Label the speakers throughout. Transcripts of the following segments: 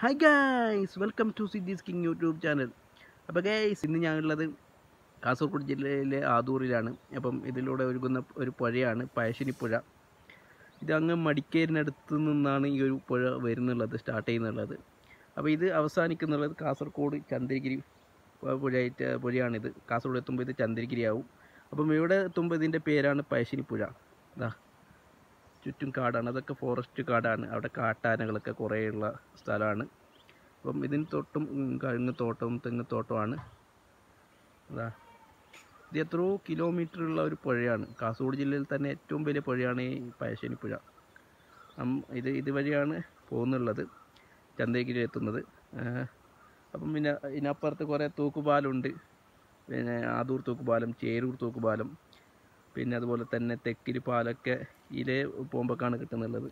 Speaker 1: Hi guys welcome to Siddees king YouTube channel അപ്പോൾ guys ഇന്ന് ഞാനുള്ളത് കാസർഗോഡ് ജില്ലയിലെ ആദൂറിലാണ്. അപ്പം ഇതിലൂടെ ഒഴുകുന്ന ഒരു പുഴയാണ് പഴശ്ശിനി പുഴ ഇത് അങ്ങ് മടിക്കേരിനടുത്ത് നിന്നാണ് ഈ ഒരു പുഴ വരുന്നുള്ളത് സ്റ്റാർട്ട് ചെയ്യുന്നുള്ളത്. അപ്പോൾ ഇത് അവസാനിക്കുന്നുള്ളത് കാസർഗോഡ് ചന്ദ്രഗിരി പുഴയായിട്ട് പുഴയാണിത്. കാസർഗോഡ് എത്തുമ്പോൾ ഇത് ചന്ദ്രഗിരി ആവും അപ്പം ഇവിടെ എത്തുമ്പോൾ ഇതിന്റെ പേരാണ് പഴശ്ശിനി പുഴ ഇതാ ചുറ്റും കാടാണ്. അതൊക്കെ ഫോറസ്റ്റ് കാടാണ്. അവിടെ കാട്ടാനകളൊക്കെ കുറേയുള്ള സ്ഥലമാണ്. അപ്പം ഇതിന് തൊട്ടും കഴുങ്ങ് തോട്ടവും തെങ്ങ് തോട്ടമാണ് അതാ. ഇത് എത്രയോ കിലോമീറ്റർ ഉള്ള ഒരു പുഴയാണ്. കാസർഗോഡ് ജില്ലയിൽ തന്നെ ഏറ്റവും വലിയ പുഴയാണ് ഈ പഴശ്ശിനി പുഴ. ഇത് ഇതുവഴിയാണ് പോകുന്നുള്ളത്. ചന്ദ്രഗിരി എത്തുന്നത്. അപ്പം പിന്നെ ഇതിനപ്പുറത്ത് കുറേ തൂക്കുപാലമുണ്ട് പിന്നെ ആദൂർ തൂക്കുപാലം ചേരൂർ തൂക്കുപാലം പിന്നെ അതുപോലെ തന്നെ തെക്കിരി പാലൊക്കെ ഇതിലെ പോകുമ്പോഴാണ് കിട്ടുന്നുള്ളത്.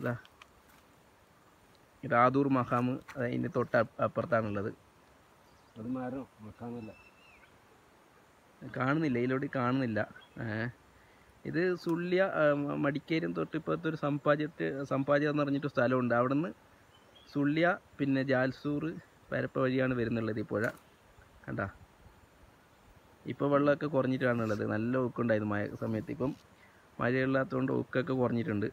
Speaker 1: ഇതാ. രാതൂർ മഹാമ് അതിന്റെ തൊട്ട് അപ്പ- അപ്പുറത്താണുള്ളത്.
Speaker 2: അത്
Speaker 1: കാണുന്നില്ല ഇതിലോട്ട് കാണുന്നില്ല. ഇത് സുള്ളിയ മടിക്കേരിയും മ- മടിക്കേരും തൊട്ട് ഇപ്പോഴത്തെ ഒരു സമ്പാദ്യത്ത് സമ്പാജ്യം എന്ന് പറഞ്ഞിട്ട് സ്ഥലമുണ്ട്. അവിടെ നിന്ന് സുള്ളിയ പിന്നെ ജാൽസൂർ പരപ്പ വഴിയാണ് വരുന്നുള്ളത് ഈ പുഴ. കണ്ട? ഇപ്പോൾ വെള്ളമൊക്കെ കുറഞ്ഞിട്ടാണുള്ളത് നല്ല ഒക്കുണ്ടായിരുന്നു മഴ സമയത്ത്. ഇപ്പം മഴയില്ലാത്തതുകൊണ്ട് ഒക്കൊക്കെ കുറഞ്ഞിട്ടുണ്ട്.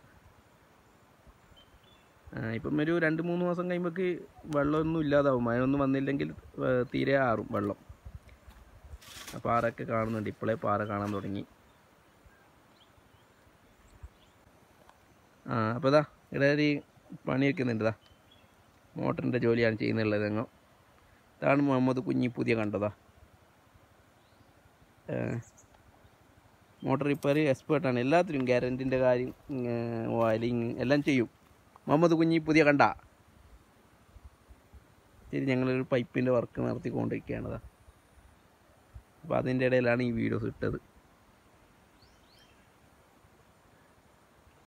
Speaker 1: ഇപ്പം ഒരു രണ്ട് മൂന്ന് മാസം കഴിയുമ്പോഴേക്ക് വെള്ളമൊന്നും ഇല്ലാതാവും. മഴ ഒന്നും വന്നില്ലെങ്കിൽ തീരെ ആറും വെള്ളം. പാറയൊക്കെ കാണുന്നുണ്ട്. ഇപ്പോഴേ പാറ കാണാൻ തുടങ്ങി. ആ അപ്പോൾ ഇതാ ഇവിടെ ഒരു പണി വെക്കുന്നുണ്ട് ഇതാ മോട്ടറിന്റെ ജോലിയാണ് ചെയ്യുന്നുള്ളത് അങ്ങ് ഇതാണ് മുഹമ്മദ് കുഞ്ഞി പുതിയ കണ്ടതാ മോട്ടർ റിപ്പയർ എക്സ്പേർട്ടാണ് എല്ലാത്തിനും ഗ്യാരന്റിന്റെ കാര്യം വയലിങ് എല്ലാം ചെയ്യും. മുഹമ്മദ് കുഞ്ഞി പുതിയ കണ്ട? ശരി ഞങ്ങളൊരു പൈപ്പിന്റെ വർക്ക് നടത്തിക്കൊണ്ടിരിക്കുകയാണ് അപ്പോൾ അതിന്റെ ഇടയിലാണ് ഈ വീഡിയോസ് ഇട്ടത്.